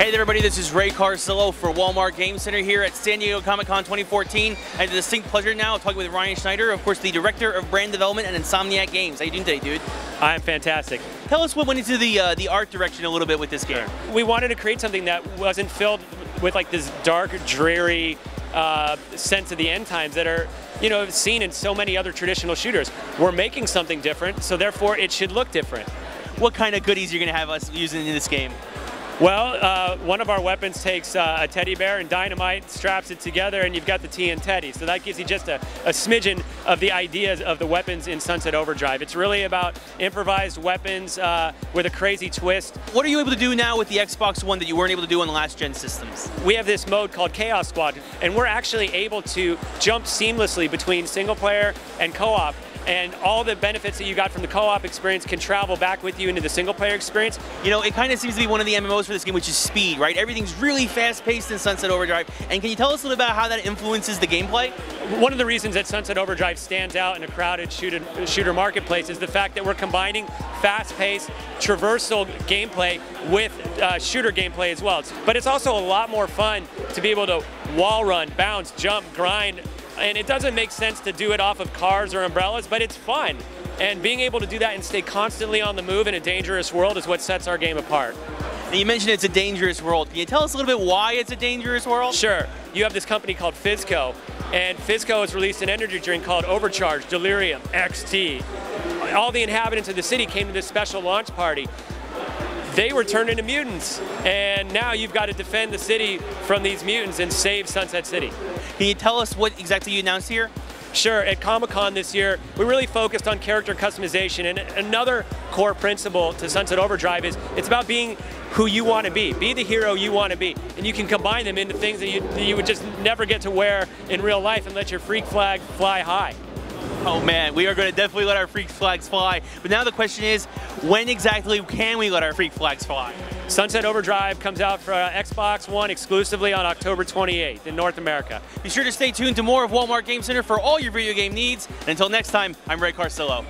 Hey there, everybody, this is Ray Carsillo for Walmart Game Center here at San Diego Comic Con 2014. I have the distinct pleasure now of talking with Ryan Schneider, of course, the Director of Brand Development at Insomniac Games. How you doing today, dude? I'm fantastic. Tell us what went into the uh, the art direction a little bit with this game. We wanted to create something that wasn't filled with like this dark, dreary uh, sense of the end times that are you know seen in so many other traditional shooters. We're making something different, so therefore it should look different. What kind of goodies you're going to have us using in this game? Well, uh, one of our weapons takes uh, a teddy bear and dynamite, straps it together, and you've got the TNTeddy. So that gives you just a, a, smidgen of the ideas of the weapons in Sunset Overdrive. It's really about improvised weapons uh, with a crazy twist. What are you able to do now with the Xbox One that you weren't able to do on the last gen systems? We have this mode called Chaos Squad, and we're actually able to jump seamlessly between single player and co-op and all the benefits that you got from the co-op experience can travel back with you into the single player experience. You know, it kind of seems to be one of the MMOs for this game, which is speed, right? Everything's really fast paced in Sunset Overdrive. And can you tell us a little bit about how that influences the gameplay? One of the reasons that Sunset Overdrive stands out in a crowded shooter, shooter marketplace is the fact that we're combining fast-paced, traversal gameplay with uh, shooter gameplay as well. But it's also a lot more fun to be able to wall run, bounce, jump, grind, and it doesn't make sense to do it off of cars or umbrellas, but it's fun. And being able to do that and stay constantly on the move in a dangerous world is what sets our game apart. you mentioned it's a dangerous world. Can you tell us a little bit why it's a dangerous world? Sure. You have this company called FizzCo, and FizzCo has released an energy drink called Overcharge Delirium XT. All the inhabitants of the city came to this special launch party they were turned into mutants. And now you've got to defend the city from these mutants and save Sunset City. Can you tell us what exactly you announced here? Sure, at Comic-Con this year, we really focused on character customization, and another core principle to Sunset Overdrive is it's about being who you want to be. Be the hero you want to be, and you can combine them into things that you, that you would just never get to wear in real life and let your freak flag fly high. Oh man, we are going to definitely let our freak flags fly. But now the question is, when exactly can we let our freak flags fly? Sunset Overdrive comes out for uh, Xbox One exclusively on October 28th in North America. Be sure to stay tuned to more of Walmart Game Center for all your video game needs. And until next time, I'm Ray Carsillo.